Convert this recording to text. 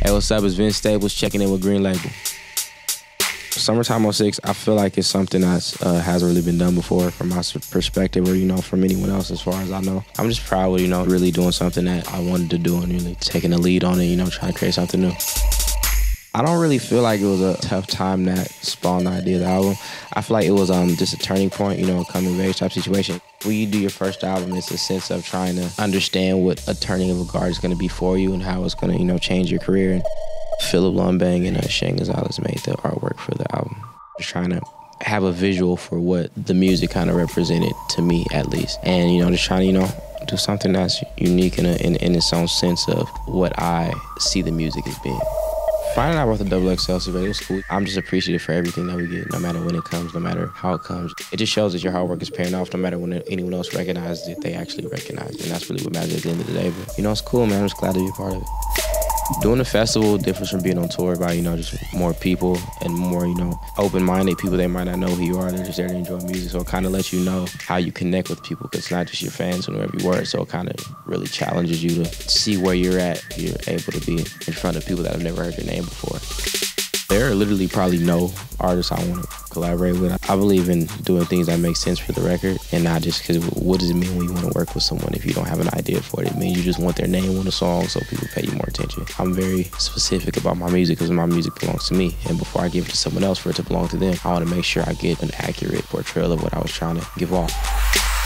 Hey, what's up? It's Vince Staples checking in with Green Label. Summertime 06, I feel like it's something that uh, hasn't really been done before from my perspective or, you know, from anyone else as far as I know. I'm just proud of, you know, really doing something that I wanted to do and really taking the lead on it, you know, trying to create something new. I don't really feel like it was a tough time that spawned the idea of the album. I feel like it was um, just a turning point, you know, a coming of age type situation. When you do your first album, it's a sense of trying to understand what a turning of a guard is going to be for you and how it's going to, you know, change your career. And Philip Lumbang and uh, Shane Gonzalez made the artwork for the album. Just trying to have a visual for what the music kind of represented to me, at least. And, you know, just trying to, you know, do something that's unique in, a, in, in its own sense of what I see the music as being. Finding out about the double XL survey was cool. I'm just appreciative for everything that we get, no matter when it comes, no matter how it comes. It just shows that your hard work is paying off, no matter when anyone else recognizes it, they actually recognize it. And that's really what matters at the end of the day. But, you know, it's cool, man. I'm just glad to be a part of it. Doing a festival differs from being on tour by, you know, just more people and more, you know, open minded people. They might not know who you are. They're just there to enjoy music. So it kind of lets you know how you connect with people because it's not just your fans who know every word. So it kind of really challenges you to see where you're at. You're able to be in front of people that have never heard your name before. There are literally probably no artists I want to collaborate with. I believe in doing things that make sense for the record and not just because what does it mean when you want to work with someone if you don't have an idea for it? It means you just want their name on the song so people pay you more attention. I'm very specific about my music because my music belongs to me. And before I give it to someone else for it to belong to them, I want to make sure I get an accurate portrayal of what I was trying to give off.